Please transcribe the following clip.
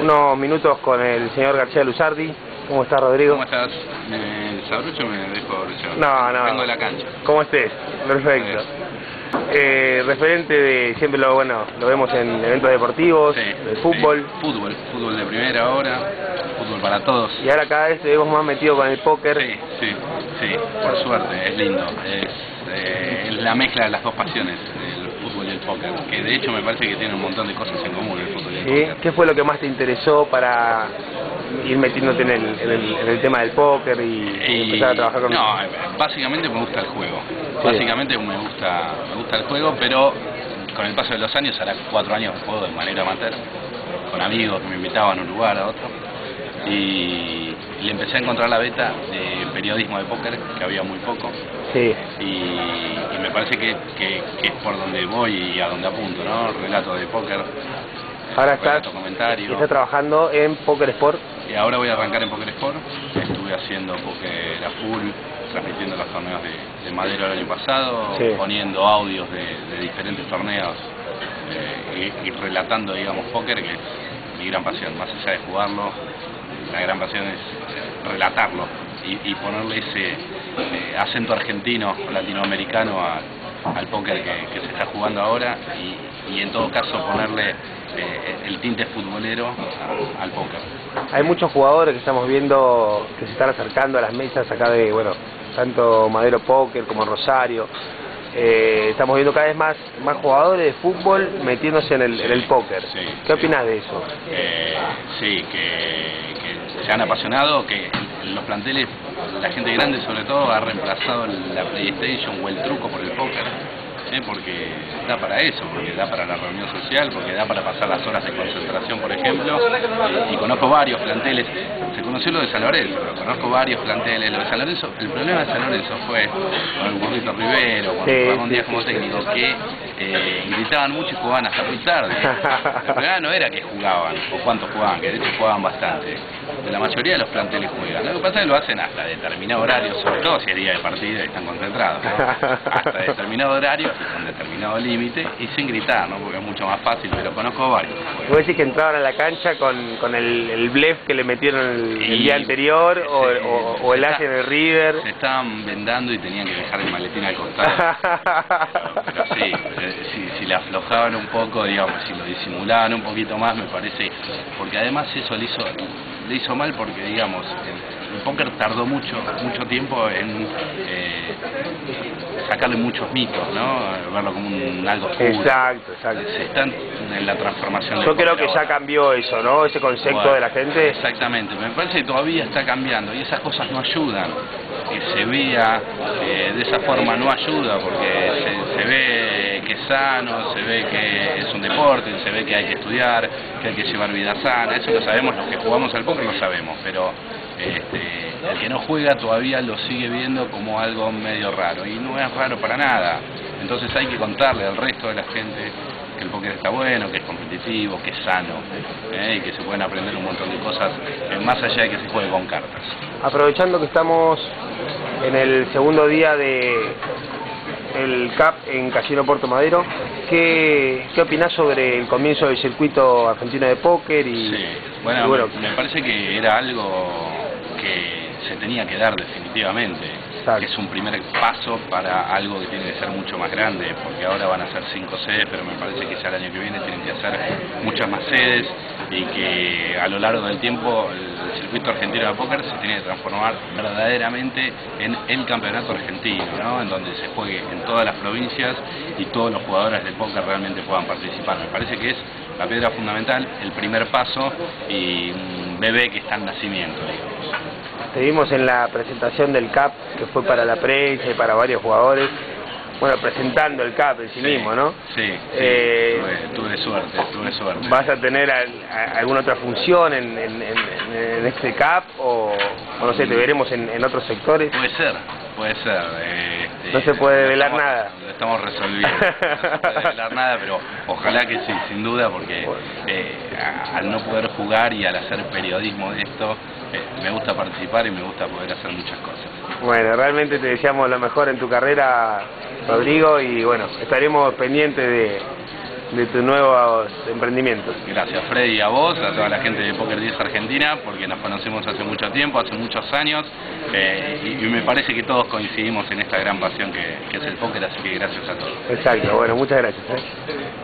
unos minutos con el señor García Luzardi. ¿Cómo está Rodrigo? ¿Cómo estás? ¿Me desabrocho o me dejo abrochar? No, no. Vengo de la cancha. ¿Cómo estés? Perfecto. Eh, referente de, siempre lo bueno, lo vemos en eventos deportivos, Sí, de sí. fútbol, Fútbol, fútbol de primera hora, fútbol para todos. y ahora cada vez te vemos más metido con el póker. Sí, sí, sí, por suerte, es lindo. Es, eh, es la mezcla de las dos pasiones, el fútbol y el póker, que de hecho me parece que tiene un montón de cosas en común el fútbol y el ¿Sí? póker. ¿Qué fue lo que más te interesó para ir metiéndote en el, en el, en el tema del póker y, empezar a trabajar con No, básicamente me gusta el juego. Sí. Básicamente me gusta, me gusta el juego, pero con el paso de los años, ahora cuatro años que juego de manera amateur, con amigos que me invitaban a un lugar, a otro, y le empecé a encontrar la beta de periodismo de póker, que había muy poco, Sí, y, y me parece que, que- que es por donde voy y a donde apunto, ¿no? Relato de póker, ahora estás, comentario. estás trabajando en Poker Sport. Y ahora voy a arrancar en Poker Sport. Estuve haciendo Poker a full, transmitiendo los torneos de, de Madero el año pasado, Sí. poniendo audios de, de diferentes torneos eh, y, y relatando, digamos, póker, que es mi gran pasión. Más allá de jugarlo, la gran pasión es relatarlo y, y ponerle ese eh, acento argentino, latinoamericano a- al póker que, que se está jugando ahora y, y en todo caso ponerle eh, el tinte futbolero a- al póker. Hay muchos jugadores que estamos viendo que se están acercando a las mesas acá de, bueno, tanto Madero Póker como Rosario. Eh, estamos viendo cada vez más más jugadores de fútbol metiéndose en el, en el póker. Sí, ¿Qué sí. opinas de eso? Eh, sí, que, que se han apasionado, que en los planteles, la gente grande sobre todo, ha reemplazado la PlayStation o el truco por el póker. ¿eh? Porque da para eso, porque da para la reunión social, porque da para pasar las horas de concentración, por ejemplo. Y, conozco varios planteles. Se conoció lo de San Lorenzo, pero conozco varios planteles. Lo de San Lorenzo, el problema de San Lorenzo fue con el Burrito Rivero, cuando Sí, sí, Díaz como sí, técnico, que eh, gritaban mucho y jugaban hasta muy tarde. El problema no era que jugaban o cuánto jugaban, que de hecho jugaban bastante. La mayoría de los planteles juegan. Lo que pasa es que lo hacen hasta determinado horario, sobre todo si es día de partida y están concentrados. ¿no? Hasta determinado horario y con determinado límite y sin gritar, ¿no? porque es mucho más fácil, pero conozco varios. ¿Vos decís que entraban a la cancha con, con el, el blef que le metieron el, día anterior o, se- o, o el en el River? Se estaban vendando y tenían que dejar el maletín al costado. Pero sí, eh, si le aflojaban un poco, digamos, si lo disimulaban un poquito más, me parece, porque además eso le hizo, le hizo mal porque, digamos, el, el póker tardó mucho, mucho tiempo en eh, sacarle muchos mitos, ¿no? Verlo como un algo oscuro. Exacto, exacto. Se están en la transformación Yo creo que ya cambió eso, ¿no? Ese concepto Bueno, de la gente. Exactamente, me parece que todavía está cambiando y esas cosas no ayudan. Que se vea eh, de esa forma no ayuda porque se, se ve que es sano, se ve que es un deporte, se ve que hay que estudiar, que hay que llevar vida sana. Eso lo sabemos, los que jugamos al póker lo sabemos, pero este, el que no juega todavía lo sigue viendo como algo medio raro y no es raro para nada. Entonces hay que contarle al resto de la gente que el póker está bueno, que es competitivo, que es sano ¿eh? y que se pueden aprender un montón de cosas eh, más allá de que se juegue con cartas. Aprovechando que estamos en el segundo día de el CAP en Casino Puerto Madero, ¿qué, qué opinás sobre el comienzo del circuito argentino de póker? Y, Sí, bueno, y bueno, me, me parece que era algo que se tenía que dar definitivamente, que es un primer paso para algo que tiene que ser mucho más grande, porque ahora van a ser cinco sedes, pero me parece que ya el año que viene tienen que hacer muchas más sedes y que a lo largo del tiempo el circuito argentino de póker se tiene que transformar verdaderamente en el campeonato argentino, ¿no? en donde se juegue en todas las provincias y todos los jugadores de póker realmente puedan participar. Me parece que es la piedra fundamental, el primer paso y un bebé que está en nacimiento. digamos. te vimos en la presentación del CAP, que fue para la prensa y para varios jugadores, bueno, presentando el CAP en sí, mismo, ¿no? Sí, sí, Eh, tuve, tuve suerte, tuve suerte. ¿Vas a tener al- a- alguna otra función en, en- en- en este CAP o, o no sé, te veremos en, en otros sectores? Puede ser, puede ser. eh, este, No se puede lo velar estamos- nada. Lo estamos resolviendo. No se puede velar nada, pero ojalá que sí, sin duda, porque eh, al no poder jugar y al hacer periodismo de esto, eh, me gusta participar y me gusta poder hacer muchas cosas. Bueno, realmente te deseamos lo mejor en tu carrera, Rodrigo, y bueno, estaremos pendientes de, de tus nuevos emprendimientos. Gracias Freddy, a vos, a toda la gente de Poker 10 Argentina, porque nos conocemos hace mucho tiempo, hace muchos años, eh, y, me parece que todos coincidimos en esta gran pasión que, que es el póker, así que gracias a todos. Exacto, bueno, muchas gracias. ¿eh?